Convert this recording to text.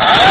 Ah!